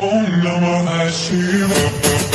Om Namah Shivaya.